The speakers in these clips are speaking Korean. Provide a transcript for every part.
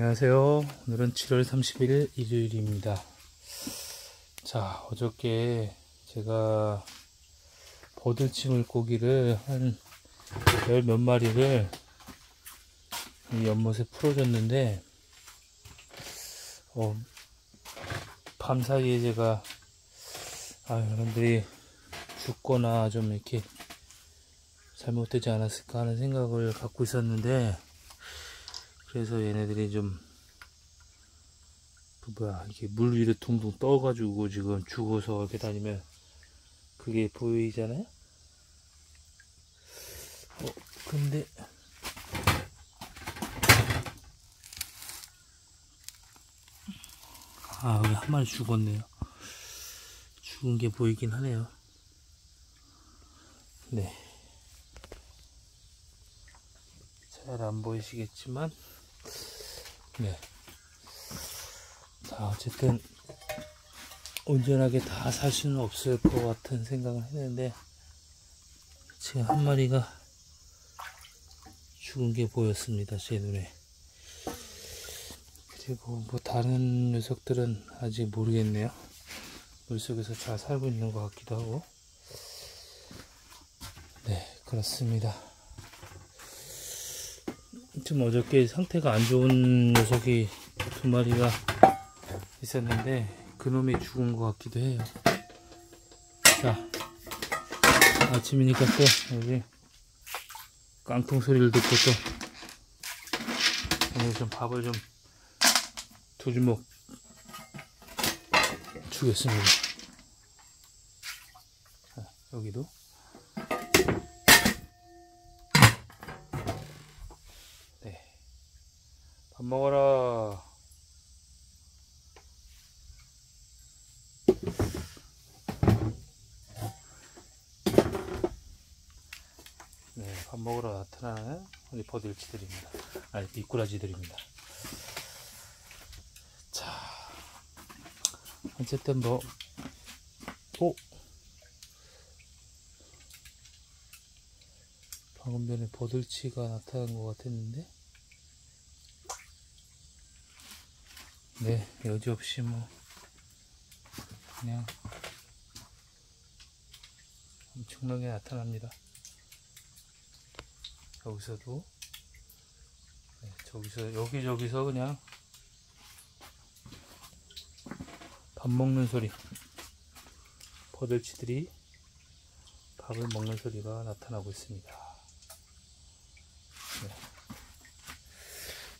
안녕하세요. 오늘은 7월 31일 일요일입니다. 자, 어저께 제가 버들치 물고기를 한 열 몇 마리를 이 연못에 풀어줬는데, 어, 밤 사이에 제가, 아, 여러분들이 죽거나 좀 이렇게 잘못되지 않았을까 하는 생각을 갖고 있었는데, 그래서 얘네들이 좀, 그 뭐야, 이게 물 위로 둥둥 떠가지고 지금 죽어서 이렇게 다니면 그게 보이잖아요? 어, 근데, 아, 여기 한 마리 죽었네요. 죽은 게 보이긴 하네요. 네. 잘 안 보이시겠지만, 네. 자, 어쨌든, 온전하게 다 살 수는 없을 것 같은 생각을 했는데, 지금 한 마리가 죽은 게 보였습니다, 제 눈에. 그리고 뭐 다른 녀석들은 아직 모르겠네요. 물속에서 잘 살고 있는 것 같기도 하고. 네, 그렇습니다. 좀 어저께 상태가 안 좋은 녀석이 두 마리가 있었는데 그놈이 죽은 것 같기도 해요. 자, 아침이니까 또 여기 깡통 소리를 듣고 또 오늘 좀 밥을 좀 두 주먹 주겠습니다. 자, 여기도 밥 먹어라. 네, 밥 먹으러 나타나는 우리 버들치들입니다. 아니, 미꾸라지들입니다. 자, 어쨌든 뭐, 오! 방금 전에 버들치가 나타난 것 같았는데, 네, 여지없이 뭐, 그냥, 엄청나게 나타납니다. 여기서도, 네, 저기서, 여기저기서 그냥, 밥 먹는 소리. 버들치들이 밥을 먹는 소리가 나타나고 있습니다.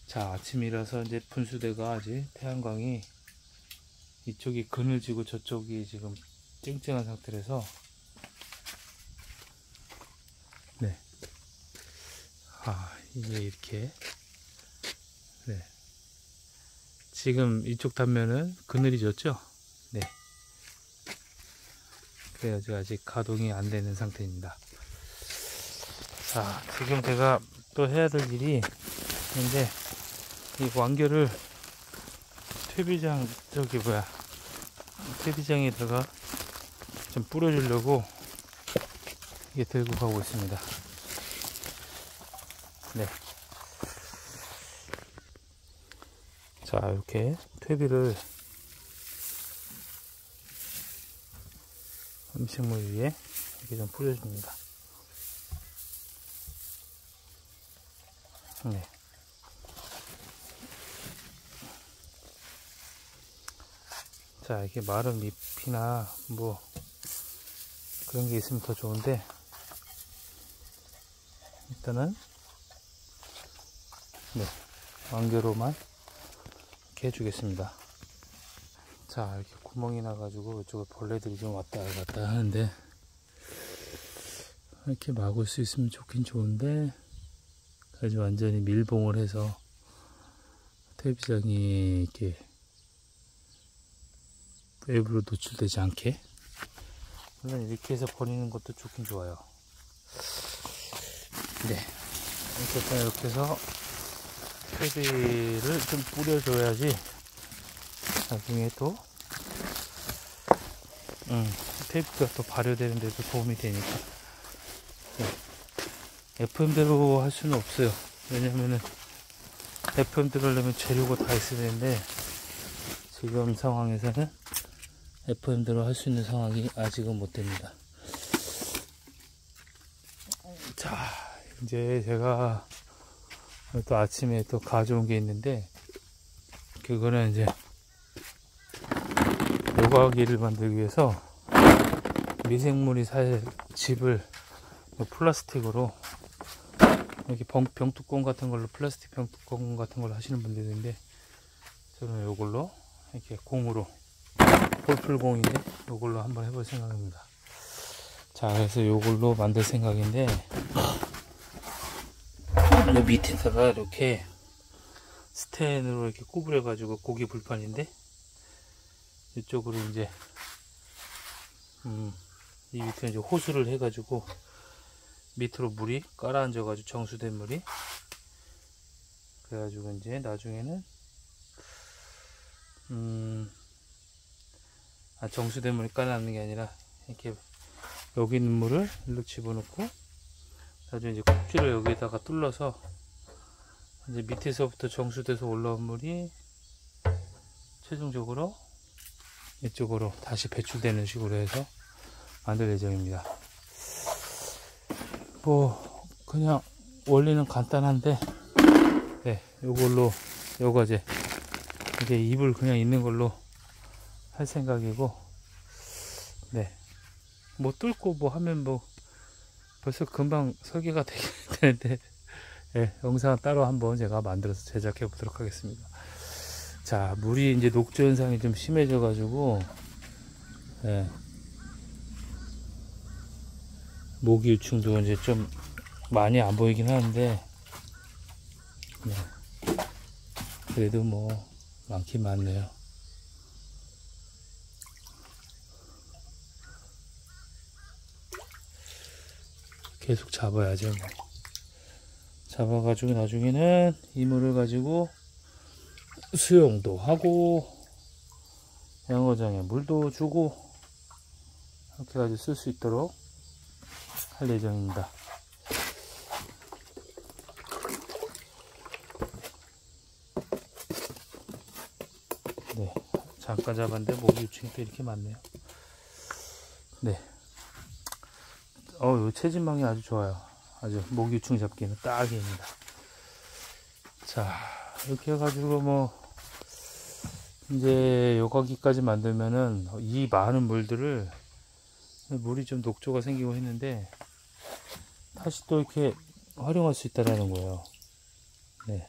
자, 아침이라서 이제 분수대가 아직 태양광이 이쪽이 그늘지고 저쪽이 지금 쨍쨍한 상태라서 네. 아, 이게 이렇게 네. 지금 이쪽 단면은 그늘이 졌죠? 네. 그래가지고 아직 가동이 안 되는 상태입니다. 자, 지금 제가 또 해야 될 일이 있는데, 이 완결을 퇴비장, 저기 뭐야, 퇴비장에다가 좀 뿌려주려고 이게 들고 가고 있습니다. 네. 자, 이렇게 퇴비를 음식물 위에 이렇게 좀 뿌려줍니다. 네. 자, 이게 마른 잎이나 뭐 그런 게 있으면 더 좋은데 일단은 네, 완결로만 이렇게 해주겠습니다. 자, 이렇게 구멍이 나가지고 이쪽에 벌레들이 좀 왔다 갔다 하는데 이렇게 막을 수 있으면 좋긴 좋은데 아주 완전히 밀봉을 해서 텔레비전이 이렇게 외부로 노출되지 않게 물론 이렇게 해서 버리는 것도 좋긴 좋아요. 네, 어쨌든 이렇게 해서 퇴비를 좀 뿌려줘야지 나중에 또 음, 테이프가 또 발효되는 데도 도움이 되니까 네. FM대로 할 수는 없어요 왜냐면은 FM 들으려면 재료가 다 있어야 되는데 지금 상황에서는 FM대로 할 수 있는 상황이 아직은 못 됩니다. 자, 이제 제가 또 아침에 또 가져온 게 있는데 그거는 이제 요가기를 만들기 위해서 미생물이 살 집을 플라스틱으로 이렇게 병, 병뚜껑 같은 걸로 플라스틱 병뚜껑 같은 걸로 하시는 분들이 있는데 저는 요걸로 이렇게 공으로 볼풀공인데 요걸로 한번 해볼 생각입니다. 자 그래서 요걸로 만들 생각인데 요 밑에다가 이렇게 스텐으로 이렇게 구부려 가지고 고기 불판인데 이쪽으로 이제 음, 이 밑에 이제 호수를 해 가지고 밑으로 물이 깔아앉아 가지고 정수된 물이 그래가지고 이제 나중에는 음, 아, 정수된 물이 깔아앉는 게 아니라 이렇게 여기 있는 물을 일로 집어넣고 나중에 이제 콕지를 여기에다가 뚫러서 이제 밑에서부터 정수돼서 올라온 물이 최종적으로 이쪽으로 다시 배출되는 식으로 해서 만들 예정입니다. 뭐 그냥 원리는 간단한데 네 요걸로 요거제 이게 입을 그냥 있는 걸로 할 생각이고 네 뭐 뚫고 뭐 하면 뭐 벌써 금방 설계가 되는데 네, 영상 따로 한번 제가 만들어서 제작해 보도록 하겠습니다 자 물이 이제 녹조 현상이 좀 심해져 가지고 네. 모기 유충도 이제 좀 많이 안 보이긴 하는데 네. 그래도 뭐 많긴 많네요 계속 잡아야죠 뭐. 잡아가지고 나중에는 이물을 가지고 수영도 하고 양어장에 물도 주고 이렇게 가지고 쓸 수 있도록 할 예정입니다. 네, 잠깐 잡았는데 모기 유충이 또 이렇게 많네요. 네, 어, 요 체진망이 아주 좋아요. 아주 모기 유충 잡기는 딱입니다. 자, 이렇게 해가지고 뭐 이제 요가기까지 만들면은 이 많은 물들을 물이 좀 녹조가 생기고 했는데 다시 또 이렇게 활용할 수 있다라는 거예요. 네.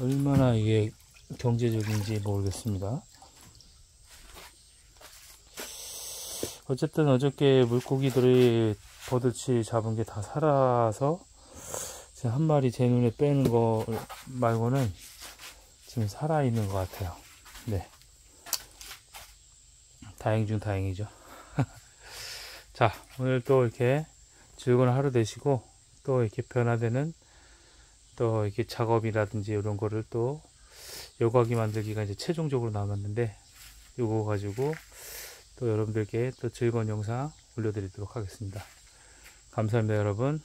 얼마나 이게 경제적인지 모르겠습니다. 어쨌든 어저께 물고기들이 버드치 잡은 게 다 살아서 지금 한 마리 제 눈에 빼는 거 말고는 지금 살아있는 것 같아요. 네. 다행 중 다행이죠. 자, 오늘 또 이렇게 즐거운 하루 되시고 또 이렇게 변화되는 또 이렇게 작업이라든지 이런 거를 또 여과기 만들기가 이제 최종적으로 남았는데 이거 가지고 또 여러분들께 또 즐거운 영상 올려드리도록 하겠습니다. 감사합니다 여러분.